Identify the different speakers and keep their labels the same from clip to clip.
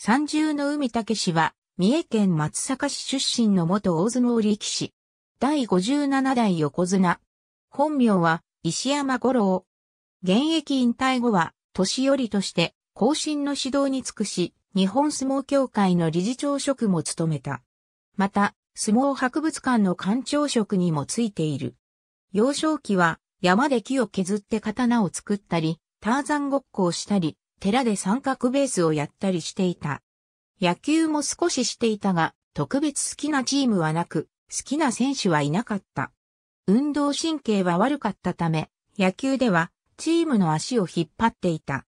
Speaker 1: 三重の海武氏は、三重県松阪市出身の元大相撲力士。第57代横綱。本名は、石山五郎。現役引退後は、年寄りとして、後進の指導に尽くし、日本相撲協会の理事長職も務めた。また、相撲博物館の館長職にもついている。幼少期は山で木を削って刀を作ったり、ターザンごっこをしたり、寺で三角ベースをやったりしていた。野球も少ししていたが、特別好きなチームはなく、好きな選手はいなかった。運動神経は悪かったため、野球ではチームの足を引っ張っていた。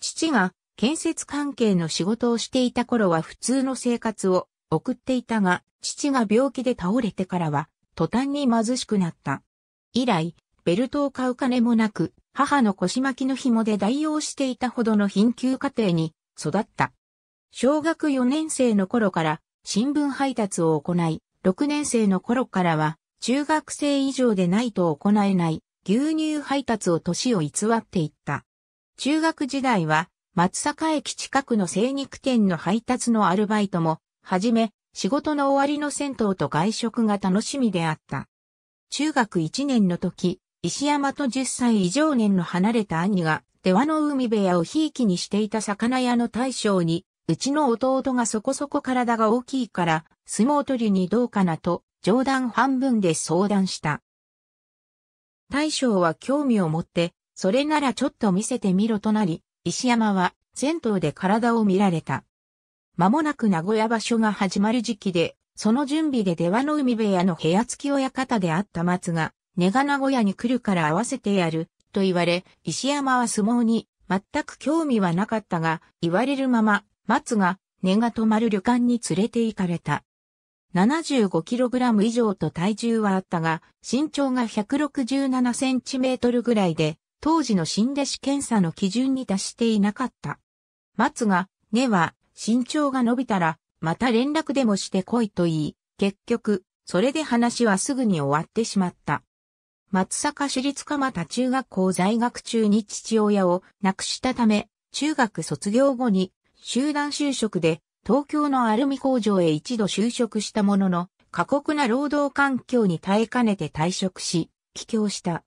Speaker 1: 父が建設関係の仕事をしていた頃は普通の生活を送っていたが、父が病気で倒れてからは途端に貧しくなった。以来、ベルトを買う金もなく、母の腰巻きの紐で代用していたほどの貧窮家庭に育った。小学4年生の頃から新聞配達を行い、6年生の頃からは中学生以上でないと行えない牛乳配達を年を偽っていった。中学時代は松坂駅近くの精肉店の配達のアルバイトも、はじめ仕事の終わりの銭湯と外食が楽しみであった。中学1年の時、石山と10歳以上年の離れた兄が、出羽の海部屋をひいきにしていた魚屋の大将に、うちの弟がそこそこ体が大きいから、相撲取りにどうかなと、冗談半分で相談した。大将は興味を持って、それならちょっと見せてみろとなり、石山は銭湯で体を見られた。間もなく名古屋場所が始まる時期で、その準備で出羽の海部屋の部屋付き親方であった松が、根が名古屋に来るから会わせてやる、と言われ、石山は相撲に全く興味はなかったが、言われるまま、松が根が泊まる旅館に連れて行かれた。75kg 以上と体重はあったが、身長が167センチメートルぐらいで、当時の新弟子検査の基準に達していなかった。松が、根は身長が伸びたら、また連絡でもしてこいと言い、結局、それで話はすぐに終わってしまった。松坂市立蒲田中学校在学中に父親を亡くしたため、中学卒業後に集団就職で東京のアルミ工場へ一度就職したものの、過酷な労働環境に耐えかねて退職し、帰郷した。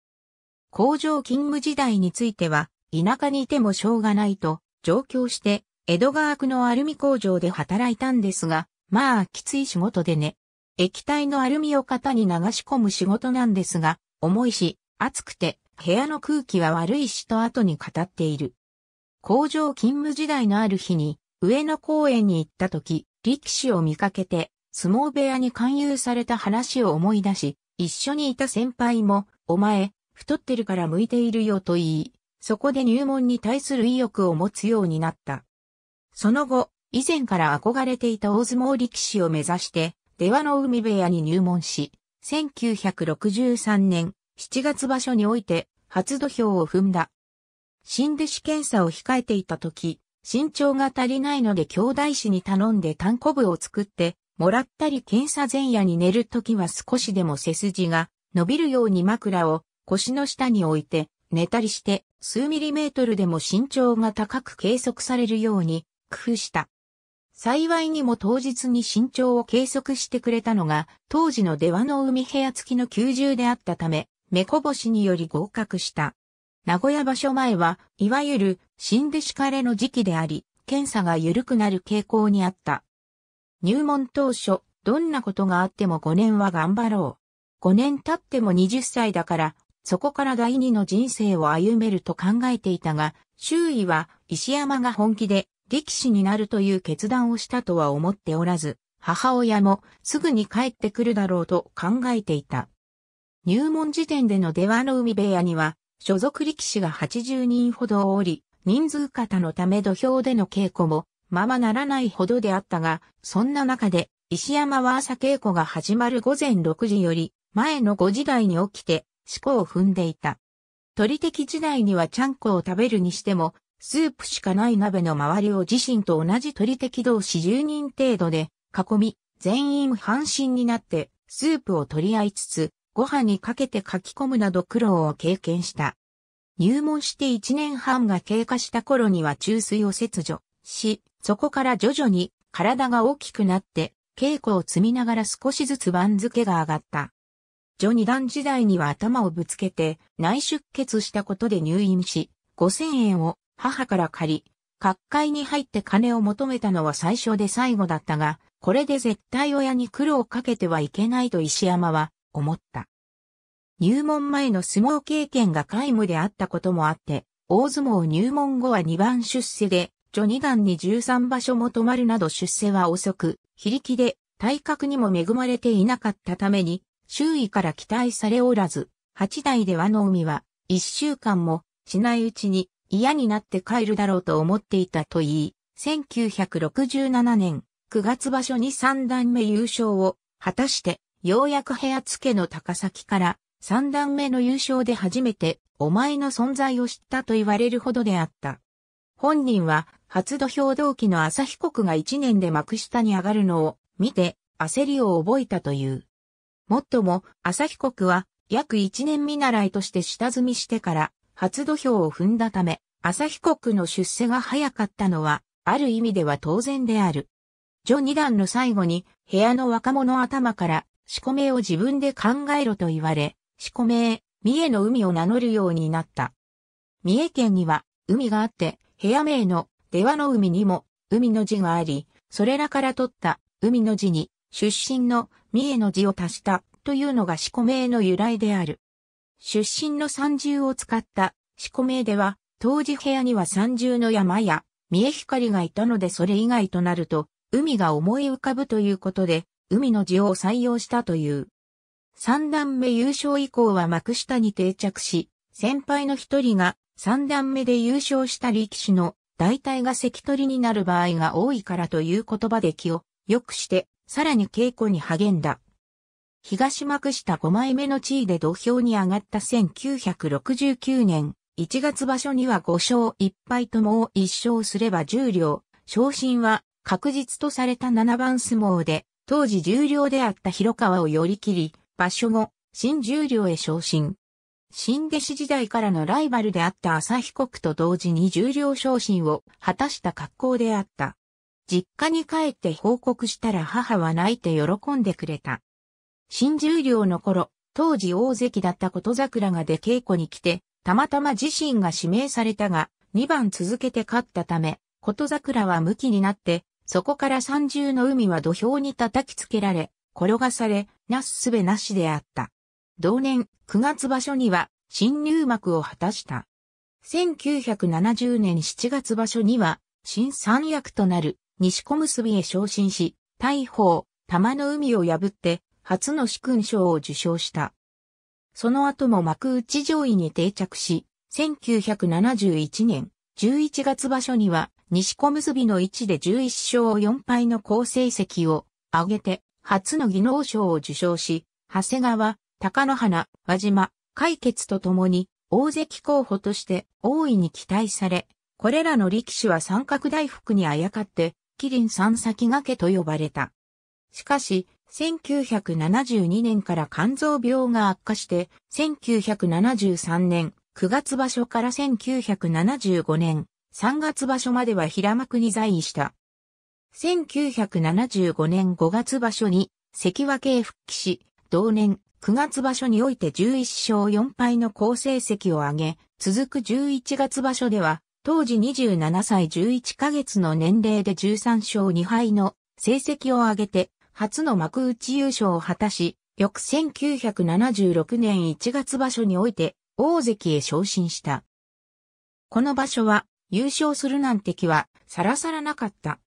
Speaker 1: 工場勤務時代については、田舎にいてもしょうがないと、上京して、江戸川区のアルミ工場で働いたんですが、まあ、きつい仕事でね。液体のアルミを型に流し込む仕事なんですが、重いし、暑くて、部屋の空気は悪いしと後に語っている。工場勤務時代のある日に、上野公園に行った時、力士を見かけて、相撲部屋に勧誘された話を思い出し、一緒にいた先輩も、お前、太ってるから向いているよと言い、そこで入門に対する意欲を持つようになった。その後、以前から憧れていた大相撲力士を目指して、出羽の海部屋に入門し、1963年7月場所において初土俵を踏んだ。新弟子検査を控えていた時、身長が足りないので兄弟子に頼んで単行部を作ってもらったり検査前夜に寝る時は少しでも背筋が伸びるように枕を腰の下に置いて寝たりして数ミリメートルでも身長が高く計測されるように工夫した。幸いにも当日に身長を計測してくれたのが、当時の出羽の海部屋付きの90であったため、目こぼしにより合格した。名古屋場所前は、いわゆる新弟子枯れの時期であり、検査が緩くなる傾向にあった。入門当初、どんなことがあっても5年は頑張ろう。5年経っても20歳だから、そこから第二の人生を歩めると考えていたが、周囲は石山が本気で力士になるという決断をしたとは思っておらず、母親もすぐに帰ってくるだろうと考えていた。入門時点での出羽の海部屋には、所属力士が80人ほどおり、人数方のため土俵での稽古もままならないほどであったが、そんな中で石山は朝稽古が始まる午前6時より前の5時台に起きて四股を踏んでいた。鳥敵時代にはちゃんこを食べるにしてもスープしかない鍋の周りを自身と同じ鳥敵同士10人程度で囲み、全員半身になってスープを取り合いつつ、ご飯にかけて書き込むなど苦労を経験した。入門して1年半が経過した頃には注水を切除、し、そこから徐々に体が大きくなって稽古を積みながら少しずつ番付が上がった。序二段時代には頭をぶつけて内出血したことで入院し、5000円を母から借り、各界に入って金を求めたのは最初で最後だったが、これで絶対親に苦労をかけてはいけないと石山は思った。入門前の相撲経験が皆無であったこともあって、大相撲入門後は2番出世で、序二段に13場所も止まるなど出世は遅く、非力で体格にも恵まれていなかったために、周囲から期待されおらず、八代で和の海は、一週間もしないうちに嫌になって帰るだろうと思っていたと言い、1967年9月場所に三段目優勝を果たして、ようやく部屋付けの高崎から三段目の優勝で初めてお前の存在を知ったと言われるほどであった。本人は初土俵同期の朝日国が一年で幕下に上がるのを見て焦りを覚えたという。もっとも朝日国は約一年見習いとして下積みしてから初土俵を踏んだため、朝日国の出世が早かったのは、ある意味では当然である。序二段の最後に、部屋の若者頭から、仕込めを自分で考えろと言われ、四股名、三重の海を名乗るようになった。三重県には海があって、部屋名の出羽の海にも海の字があり、それらから取った海の字に出身の三重の字を足したというのが四股名の由来である。出身の三重を使った四股名では、当時部屋には三重の山や三重光がいたのでそれ以外となると、海が思い浮かぶということで、海の字を採用したという。三段目優勝以降は幕下に定着し、先輩の一人が三段目で優勝した力士の大体が関取になる場合が多いからという言葉で気を良くして、さらに稽古に励んだ。東幕下5枚目の地位で土俵に上がった1969年1月場所には5勝1敗ともう1勝すれば重量、昇進は確実とされた7番相撲で、当時重量であった広川を寄り切り、場所後、新重量へ昇進。新弟子時代からのライバルであった朝日国と同時に重量昇進を果たした格好であった。実家に帰って報告したら母は泣いて喜んでくれた。新重量の頃、当時大関だった琴桜が出稽古に来て、たまたま自身が指名されたが、2番続けて勝ったため、琴桜は向きになって、そこから三重の海は土俵に叩きつけられ、転がされ、なすすべなしであった。同年9月場所には新入幕を果たした。1970年7月場所には新三役となる西小結へ昇進し、大砲、玉の海を破って初の主勲章を受章した。その後も幕内上位に定着し、1971年11月場所には西小結の位置で11勝4敗の好成績を上げて初の技能賞を受賞し、長谷川、高野花、輪島、解決とともに大関候補として大いに期待され、これらの力士は三角大福にあやかって、キリン三先掛けと呼ばれた。しかし、1972年から肝臓病が悪化して、1973年9月場所から1975年3月場所までは平幕に在位した。1975年5月場所に関脇へ復帰し、同年9月場所において11勝4敗の好成績を挙げ、続く11月場所では、当時27歳11ヶ月の年齢で13勝2敗の成績を挙げて、初の幕内優勝を果たし、翌1976年1月場所において、大関へ昇進した。この場所は、優勝するなんて気は、さらさらなかった。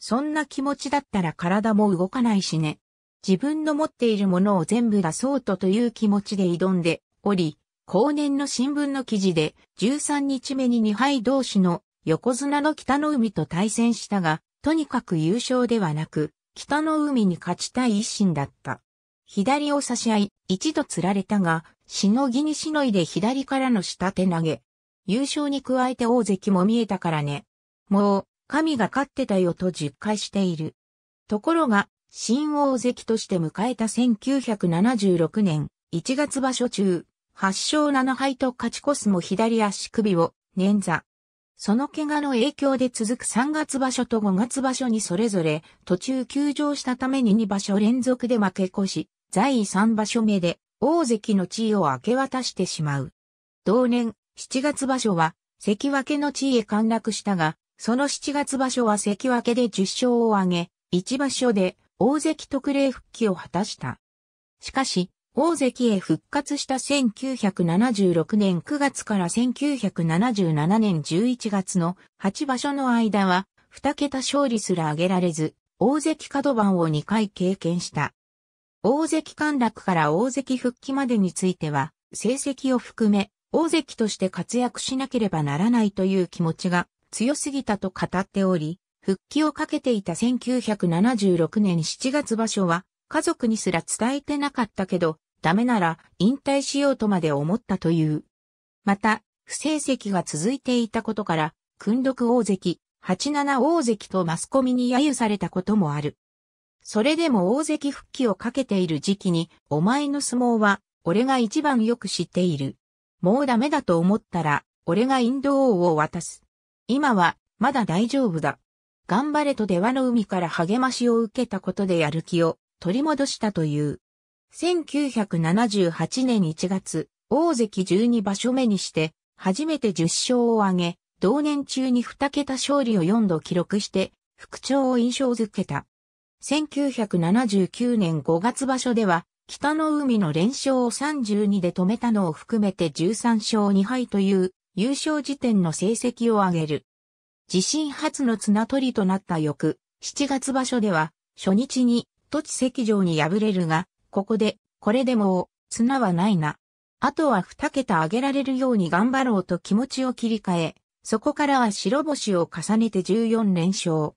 Speaker 1: そんな気持ちだったら体も動かないしね。自分の持っているものを全部出そうとという気持ちで挑んでおり、後年の新聞の記事で13日目に2敗同士の横綱の北の海と対戦したが、とにかく優勝ではなく、北の海に勝ちたい一心だった。左を差し合い、一度釣られたが、しのぎにしのいで左からの下手投げ。優勝に加えて大関も見えたからね。もう、神が勝ってたよと実感している。ところが、新大関として迎えた1976年1月場所中、8勝7敗と勝ち越すも左足首を捻挫。その怪我の影響で続く3月場所と5月場所にそれぞれ途中休場したために2場所連続で負け越し、在位3場所目で大関の地位を明け渡してしまう。同年7月場所は関脇の地位へ陥落したが、その7月場所は関脇で10勝を挙げ、1場所で大関特例復帰を果たした。しかし、大関へ復活した1976年9月から1977年11月の8場所の間は、二桁勝利すら挙げられず、大関角番を2回経験した。大関陥落から大関復帰までについては、成績を含め、大関として活躍しなければならないという気持ちが強すぎたと語っており、復帰をかけていた1976年7月場所は、家族にすら伝えてなかったけど、ダメなら引退しようとまで思ったという。また、不成績が続いていたことから、訓読大関、87大関とマスコミに揶揄されたこともある。それでも大関復帰をかけている時期に、お前の相撲は、俺が一番よく知っている。もうダメだと思ったら、俺がインド王を渡す。今は、まだ大丈夫だ。頑張れと出羽の海から励ましを受けたことでやる気を取り戻したという。1978年1月、大関12場所目にして、初めて10勝を挙げ、同年中に2桁勝利を4度記録して、復調を印象づけた。1979年5月場所では、北の海の連勝を32で止めたのを含めて13勝2敗という優勝時点の成績を挙げる。自身初の綱取りとなった翌、7月場所では、初日に土地石城に敗れるが、ここで、これでもう、綱はないな。あとは二桁上げられるように頑張ろうと気持ちを切り替え、そこからは白星を重ねて14連勝。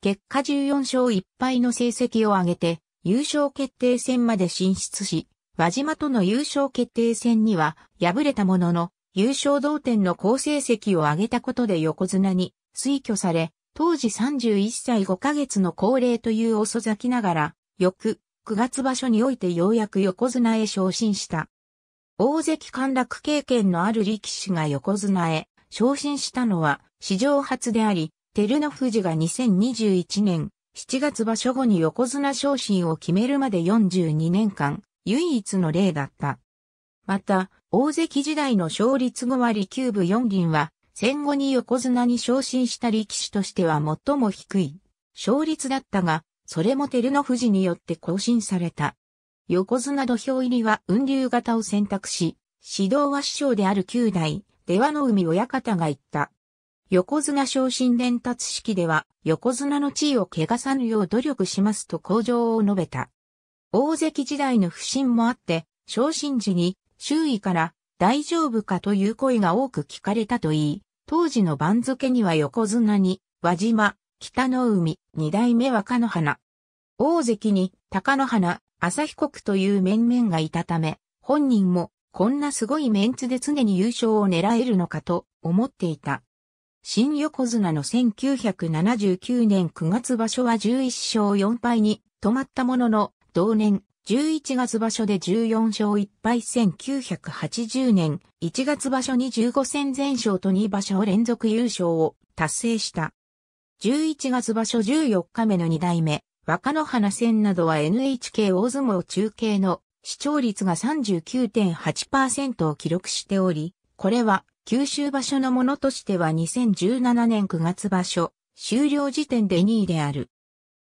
Speaker 1: 結果14勝1敗の成績を上げて、優勝決定戦まで進出し、輪島との優勝決定戦には敗れたものの、優勝同点の好成績を上げたことで横綱に推挙され、当時31歳5ヶ月の高齢という遅咲きながら、翌9月場所においてようやく横綱へ昇進した。大関陥落経験のある力士が横綱へ昇進したのは史上初であり、照ノ富士が2021年7月場所後に横綱昇進を決めるまで42年間唯一の例だった。また、大関時代の勝率5割9分4厘は戦後に横綱に昇進した力士としては最も低い勝率だったが、それも照ノ富士によって更新された。横綱土俵入りは雲流型を選択し、指導は師匠である九代、出羽の海親方が言った。横綱昇進伝達式では、横綱の地位を汚さぬよう努力しますと向上を述べた。大関時代の不審もあって、昇進時に周囲から大丈夫かという声が多く聞かれたといい、当時の番付には横綱に、輪島、北の海、二代目若野花。大関に高野花、朝彦区という面々がいたため、本人もこんなすごいメンツで常に優勝を狙えるのかと思っていた。新横綱の1979年9月場所は11勝4敗に止まったものの、同年11月場所で14勝1敗1980年1月場所に15戦全勝と2場所連続優勝を達成した。11月場所14日目の2代目、若野花戦などは NHK 大相撲中継の視聴率が39.8%を記録しており、これは九州場所のものとしては2017年9月場所終了時点で2位である。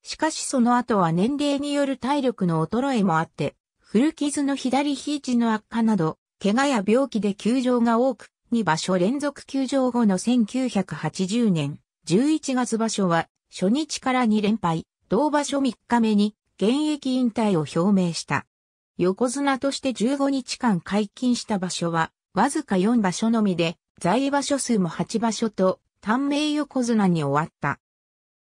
Speaker 1: しかしその後は年齢による体力の衰えもあって、古傷の左肘の悪化など、怪我や病気で休場が多く、2場所連続休場後の1980年、11月場所は初日から2連敗、同場所3日目に現役引退を表明した。横綱として15日間解禁した場所はわずか4場所のみで在場所数も8場所と短命横綱に終わった。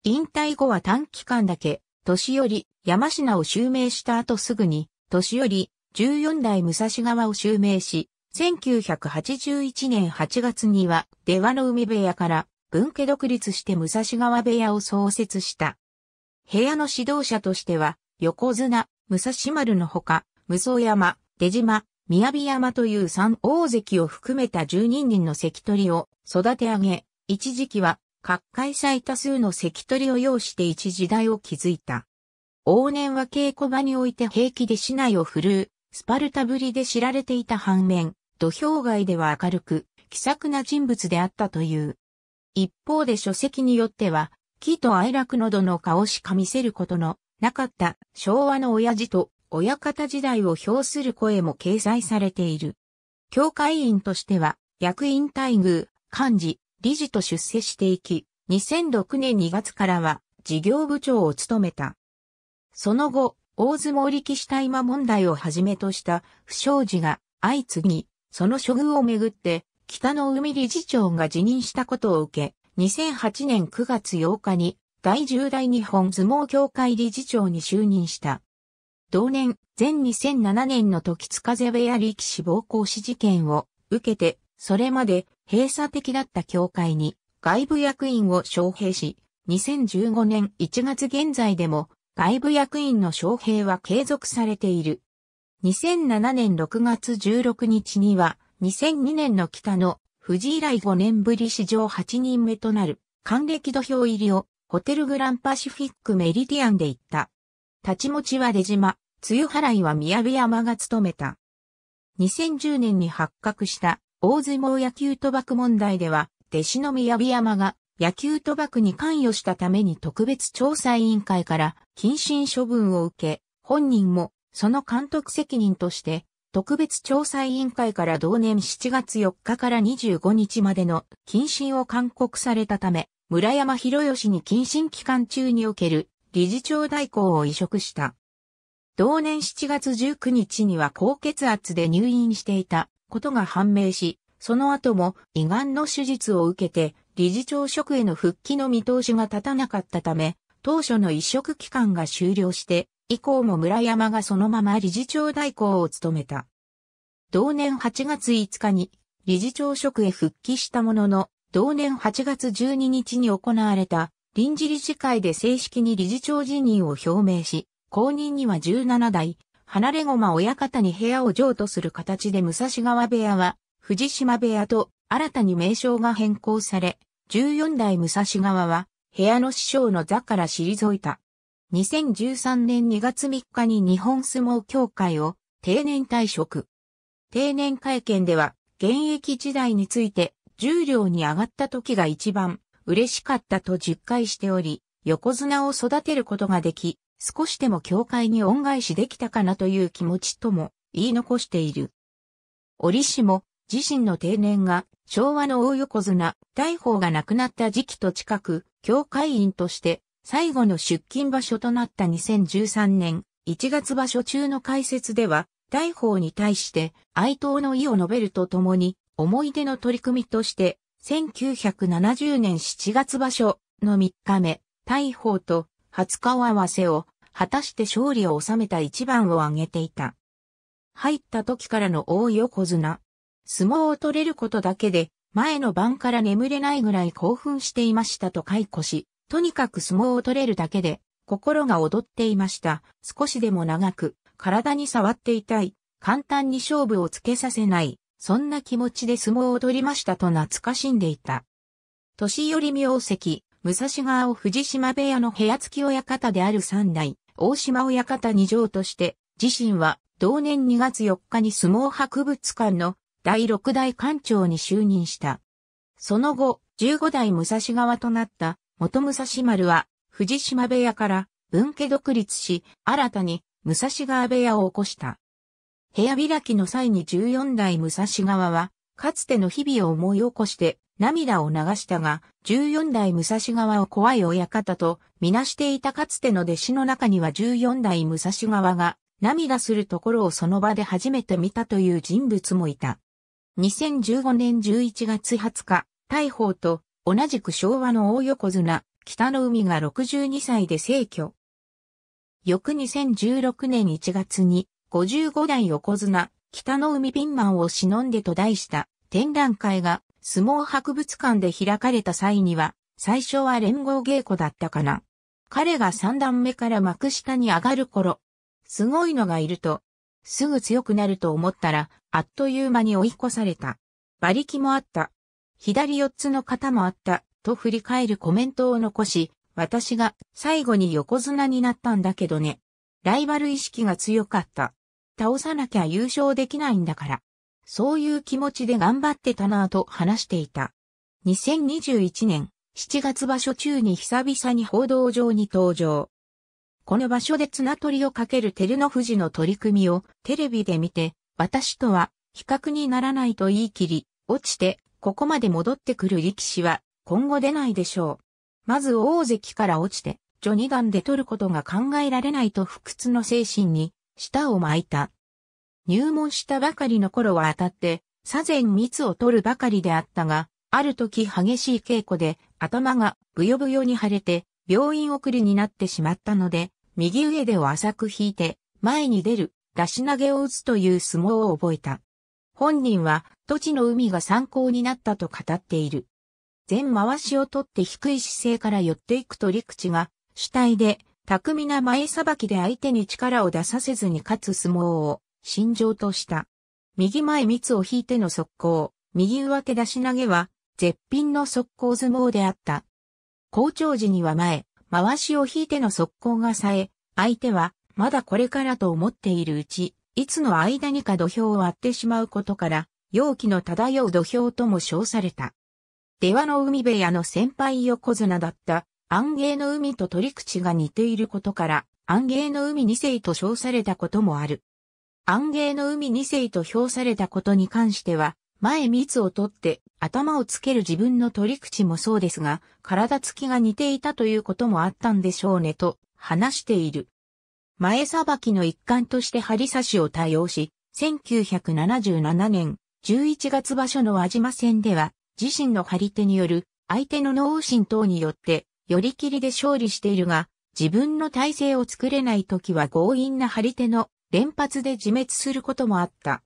Speaker 1: 引退後は短期間だけ年寄り山科を襲名した後すぐに年寄り14代武蔵川を襲名し、1981年8月には出羽の海部屋から分家独立して武蔵川部屋を創設した。部屋の指導者としては、横綱、武蔵丸のほか、無双山、出島、宮城山という三大関を含めた12人の関取を育て上げ、一時期は各界最多数の関取を要して一時代を築いた。往年は稽古場において平気で市内を振るう、スパルタぶりで知られていた反面、土俵外では明るく、気さくな人物であったという。一方で書籍によっては、木と哀楽のどの顔しか見せることのなかった昭和の親父と親方時代を表する声も掲載されている。教会員としては、役員待遇、幹事、理事と出世していき、2006年2月からは事業部長を務めた。その後、大相撲力士大麻問題をはじめとした不祥事が相次ぎ、その処遇をめぐって北の海理事長が辞任したことを受け、2008年9月8日に第10代日本相撲協会理事長に就任した。同年、前2007年の時津風部屋力士暴行死事件を受けて、それまで閉鎖的だった協会に外部役員を招聘し、2015年1月現在でも外部役員の招聘は継続されている。2007年6月16日には、2002年の北の富士以来5年ぶり史上8人目となる、還暦土俵入りをホテルグランパシフィックメリディアンで行った。立ち持ちは出島、梅雨払いは宮部山が務めた。2010年に発覚した大相撲野球賭博問題では、弟子の宮部山が野球賭博に関与したために特別調査委員会から謹慎処分を受け、本人もその監督責任として特別調査委員会から同年7月4日から25日までの謹慎を勧告されたため、村山博義に謹慎期間中における理事長代行を移植した。同年7月19日には高血圧で入院していたことが判明し、その後も胃がんの手術を受けて理事長職への復帰の見通しが立たなかったため、当初の移植期間が終了して、以降も村山がそのまま理事長代行を務めた。同年8月5日に理事長職へ復帰したものの、同年8月12日に行われた臨時理事会で正式に理事長辞任を表明し、後任には17代、離れ駒親方に部屋を譲渡する形で武蔵川部屋は、藤島部屋と新たに名称が変更され、14代武蔵川は、部屋の師匠の座から退いた。2013年2月3日に日本相撲協会を定年退職。定年会見では、現役時代について、重量に上がった時が一番嬉しかったと実会しており、横綱を育てることができ、少しでも教会に恩返しできたかなという気持ちとも言い残している。折しも自身の定年が昭和の大横綱大宝が亡くなった時期と近く、教会員として最後の出勤場所となった2013年1月場所中の解説では、大宝に対して哀悼の意を述べるとともに、思い出の取り組みとして、1970年7月場所の3日目、大宝と初顔合わせを果たして勝利を収めた一番を挙げていた。入った時からの大横綱。相撲を取れることだけで、前の晩から眠れないぐらい興奮していましたと解雇し、とにかく相撲を取れるだけで、心が踊っていました。少しでも長く、体に触っていたい。簡単に勝負をつけさせない。そんな気持ちで相撲を取りましたと懐かしんでいた。年寄り名跡、武蔵川を藤島部屋の部屋付き親方である三代、大島親方二条として、自身は同年2月4日に相撲博物館の第6代館長に就任した。その後、15代武蔵川となった元武蔵丸は藤島部屋から分家独立し、新たに武蔵川部屋を起こした。部屋開きの際に14代武蔵川は、かつての日々を思い起こして涙を流したが、14代武蔵川を怖い親方とみなしていたかつての弟子の中には14代武蔵川が涙するところをその場で初めて見たという人物もいた。2015年11月20日、大宝と同じく昭和の大横綱、北の海が62歳で逝去。翌2016年1月に55代横綱、北の海ピンマンを忍んでと題した展覧会が相撲博物館で開かれた際には、最初は連合稽古だったかな。彼が三段目から幕下に上がる頃、すごいのがいると、すぐ強くなると思ったら、あっという間に追い越された。馬力もあった。左4つの型もあった、と振り返るコメントを残し、私が最後に横綱になったんだけどね。ライバル意識が強かった。倒さなきゃ優勝できないんだから。そういう気持ちで頑張ってたなぁと話していた。2021年7月場所中に久々に報道上に登場。この場所で綱取りをかける照ノ富士の取り組みをテレビで見て、私とは比較にならないと言い切り、落ちてここまで戻ってくる力士は今後出ないでしょう。まず大関から落ちて、序二段で取ることが考えられないと不屈の精神に舌を巻いた。入門したばかりの頃は当たって、左前蜜を取るばかりであったが、ある時激しい稽古で頭がブヨブヨに腫れて病院送りになってしまったので、右上手を浅く引いて前に出る出し投げを打つという相撲を覚えた。本人は土地の海が参考になったと語っている。全回しを取って低い姿勢から寄っていく取り口が主体で巧みな前さばきで相手に力を出させずに勝つ相撲を心情とした。右前三つを引いての速攻、右上手出し投げは絶品の速攻相撲であった。好調時には前、回しを引いての速攻がさえ、相手はまだこれからと思っているうち、いつの間にか土俵を割ってしまうことから、容器の漂う土俵とも称された。出羽の海部屋の先輩横綱だった安芸の海と取り口が似ていることから、安芸の海二世と称されたこともある。安芸の海二世と評されたことに関しては、前蜜を取って頭をつける自分の取り口もそうですが、体つきが似ていたということもあったんでしょうねと話している。前さばきの一環として針刺しを多用し、1977年11月場所の輪島戦では、自身の張り手による相手の脳神等によって寄り切りで勝利しているが、自分の体勢を作れない時は強引な張り手の連発で自滅することもあった。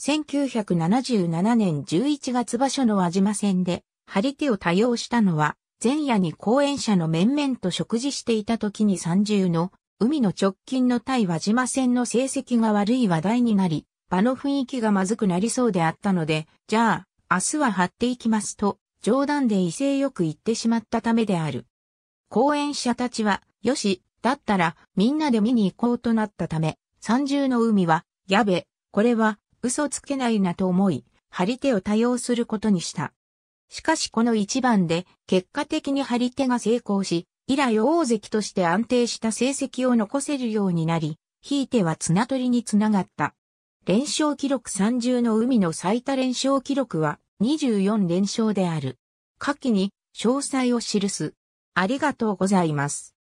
Speaker 1: 1977年11月場所の輪島戦で張り手を多用したのは、前夜に講演者の面々と食事していた時に三重の海の直近の対輪島戦の成績が悪い話題になり、場の雰囲気がまずくなりそうであったので、じゃあ、明日は張っていきますと、冗談で威勢よく言ってしまったためである。講演者たちは、よし、だったらみんなで見に行こうとなったため、三重の海は、やべ、これは嘘つけないなと思い、張り手を多用することにした。しかしこの一番で結果的に張り手が成功し、以来大関として安定した成績を残せるようになり、ひいては綱取りにつながった。連勝記録30の海の最多連勝記録は24連勝である。下記に詳細を記す。ありがとうございます。